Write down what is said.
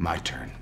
My turn.